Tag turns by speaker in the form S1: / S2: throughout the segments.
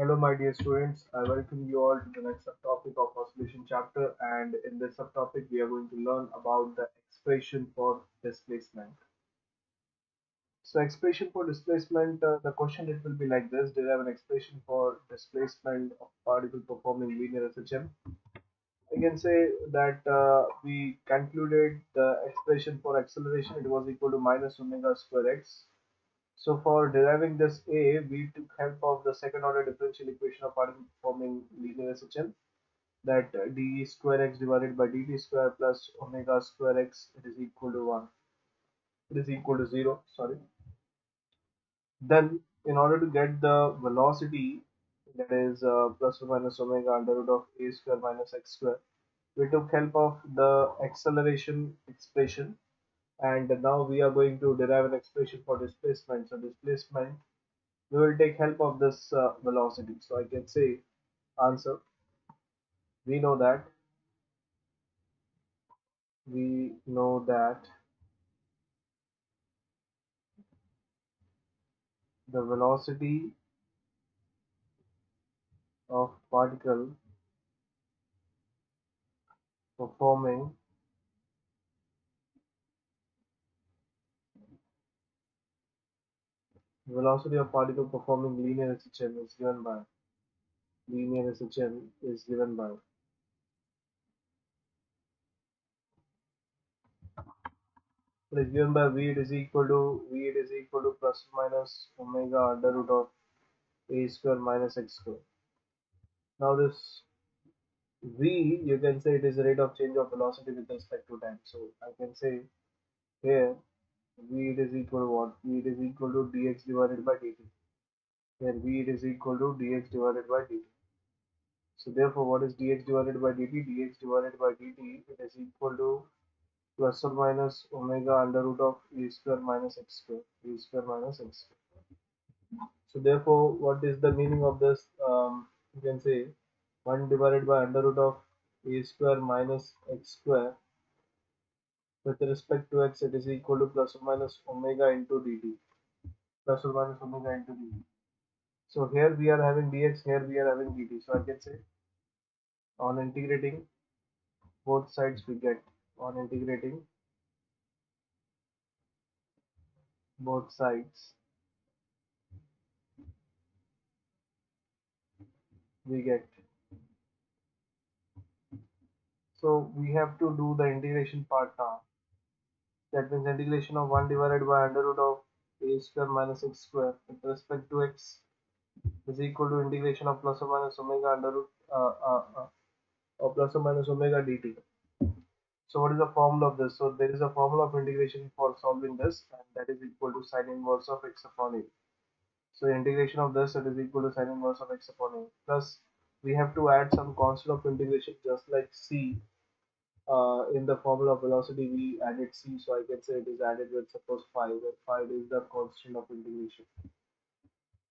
S1: Hello, my dear students. I welcome you all to the next subtopic of our oscillation chapter. And in this subtopic, we are going to learn about the expression for displacement. So, expression for displacement, uh, the question it will be like this: Derive an expression for displacement of particle performing linear SHM. I can say that uh, we concluded the expression for acceleration. It was equal to minus omega square x so for deriving this A, we took help of the second order differential equation of particle forming linear SHM that d square x divided by dt square plus omega square x it is equal to 1. It is equal to 0, sorry. Then in order to get the velocity that is uh, plus or minus omega under root of a square minus x square, we took help of the acceleration expression and now we are going to derive an expression for displacement. So displacement we will take help of this uh, velocity. So I can say answer. We know that. We know that the velocity of particle performing The velocity of particle performing linear SHM is given by linear SHM is given by it is given by v it is equal to v it is equal to plus minus omega under root of a square minus x square. Now this v you can say it is the rate of change of velocity with respect to time. So I can say here v it is equal to what? v it is equal to dx divided by dt. Here v it is equal to dx divided by dt. So therefore what is dx divided by dt? dx divided by dt it is equal to plus or minus omega under root of e square minus x square. e square minus x square. So therefore what is the meaning of this? Um, you can say 1 divided by under root of a square minus x square with respect to x it is equal to plus or minus omega into dt. Plus or minus omega into dt. So here we are having dx here we are having dt. So i can say on integrating both sides we get on integrating both sides we get. So we have to do the integration part now that means integration of 1 divided by under root of a square minus x square with respect to x is equal to integration of plus or minus omega under root uh, uh, uh, or plus or minus omega dt. So what is the formula of this? So there is a formula of integration for solving this and that is equal to sine inverse of x upon a. So integration of this it is equal to sine inverse of x upon a plus we have to add some constant of integration just like c uh, in the formula of velocity we added c so I can say it is added with suppose phi where phi is the constant of integration.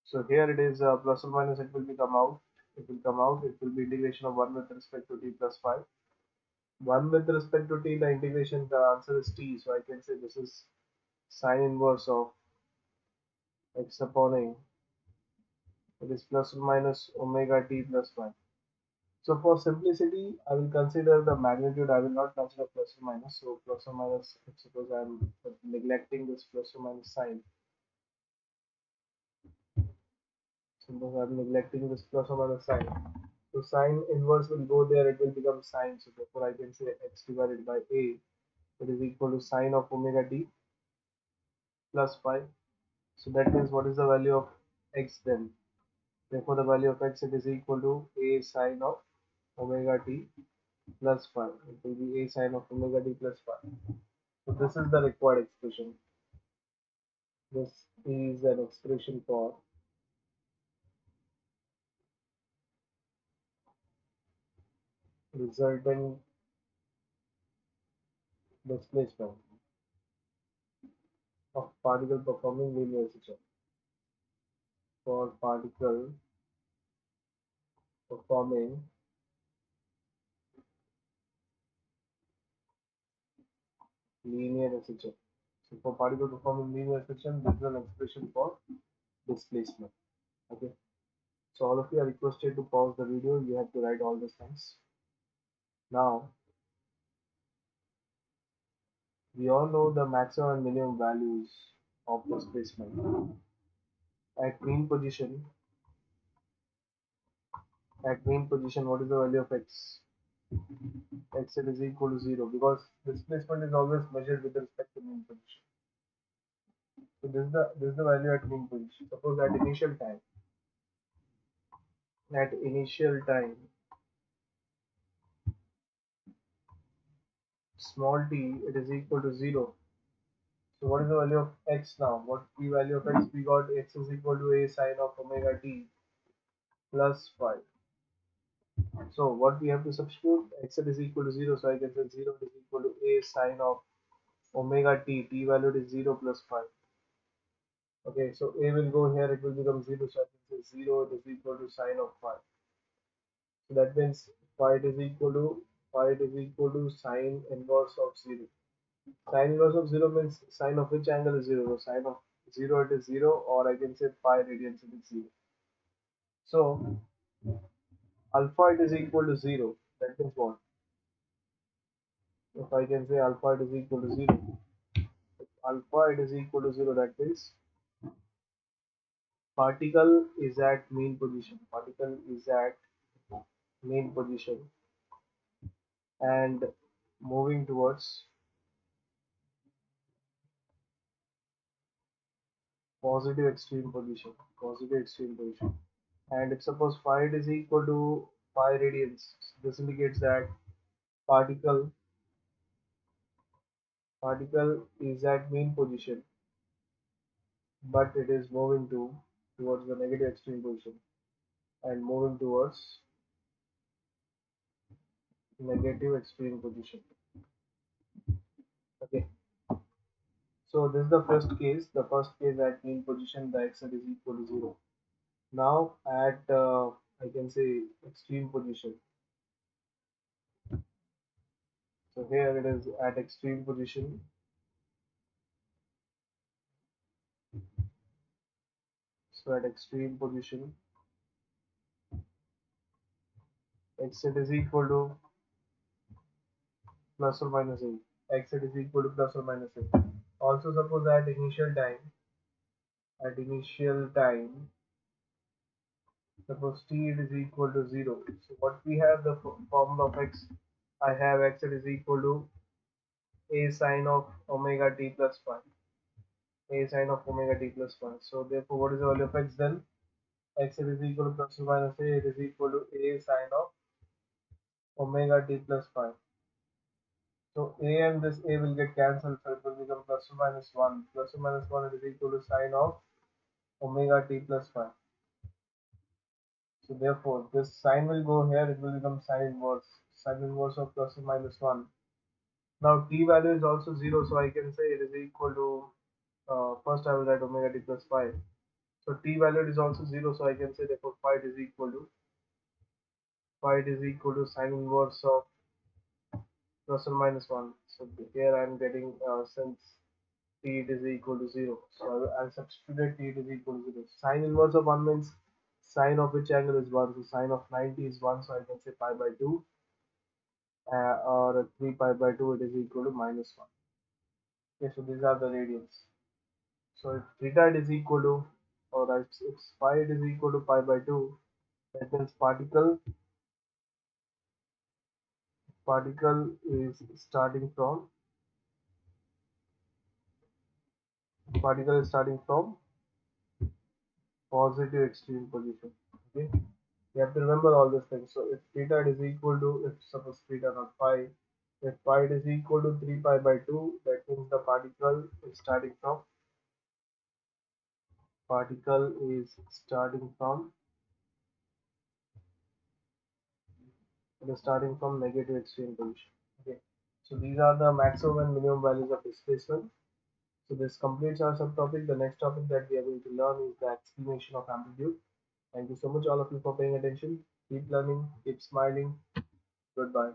S1: So here it is uh, plus or minus it will be come out it will come out it will be integration of 1 with respect to t plus phi 1 with respect to t the integration the answer is t so I can say this is sine inverse of x upon a. It is plus or minus omega t plus phi so for simplicity, I will consider the magnitude. I will not consider plus or minus. So plus or minus, suppose I am neglecting this plus or minus sign. Suppose I am neglecting this plus or minus sign. So sine inverse will go there. It will become sine. So therefore I can say x divided by a. It is equal to sine of omega t plus phi. So that means what is the value of x then? Therefore the value of x it is equal to a sine of omega t plus phi. It will be a sine of omega t plus phi. So this is the required expression. This is an expression for resultant displacement of particle performing linear SHM. For particle performing linear SHM. So for particle performing linear SHM, this is an expression for displacement. Okay. So all of you are requested to pause the video. You have to write all these things. Now, we all know the maximum and minimum values of displacement. At mean position, at mean position, what is the value of x? X is equal to 0 because displacement is always measured with respect to mean position. So this is the this is the value at mean position. Suppose at initial time, at initial time, small t it is equal to 0. So what is the value of x now? What the value of x? We got x is equal to a sine of omega t plus phi. So what we have to substitute x is equal to 0 so I can say 0 is equal to a sine of omega t t value is 0 plus phi okay so a will go here it will become 0 so I can say 0 is equal to sine of phi so that means phi is equal to phi is equal to sine inverse of 0 sine inverse of 0 means sine of which angle is 0 so sine of 0 it is 0 or I can say pi radians it is 0 so alpha it is equal to 0 that means what? If I can say alpha it is equal to 0 if alpha it is equal to 0 that means particle is at mean position. Particle is at mean position. And moving towards positive extreme position. Positive extreme position and if suppose phi is equal to pi radians this indicates that particle particle is at mean position but it is moving to towards the negative extreme position and moving towards negative extreme position. Okay. So this is the first case. The first case at mean position the x is equal to 0 now at uh, I can say extreme position. So here it is at extreme position. So at extreme position. X is equal to plus or minus a x is equal to plus or minus a also suppose at initial time at initial time suppose t is equal to 0 so what we have the formula of x i have x is equal to a sine of omega t plus phi a sine of omega t plus phi so therefore what is the value of x then? x is equal to plus or minus a it is equal to a sine of omega t plus phi so a and this a will get cancelled so it will become plus or minus 1 plus or minus 1 it is equal to sine of omega t plus phi so therefore, this sign will go here, it will become sine inverse, sine inverse of plus or minus 1. Now t value is also 0, so I can say it is equal to, uh, first I will write omega t plus phi. So t value is also 0, so I can say therefore phi is equal to, phi is equal to sine inverse of plus or minus 1. So here I am getting, uh, since t is equal to 0, so I'll substitute t is equal to 0. Sine inverse of 1 means sine of which angle is 1 so sine of 90 is 1 so I can say pi by 2 uh, or 3 pi by 2 it is equal to minus 1 okay so these are the radians. So if theta is equal to or if phi is equal to pi by 2 that means particle particle is starting from particle is starting from positive extreme position okay? You have to remember all these things. So if theta is equal to if suppose theta not pi if pi is equal to 3 pi by 2 that means the particle is starting from particle is starting from it is starting from negative extreme position okay? So these are the maximum and minimum values of displacement so this completes our subtopic. The next topic that we are going to learn is the explanation of amplitude. Thank you so much all of you for paying attention. Keep learning, keep smiling. Goodbye.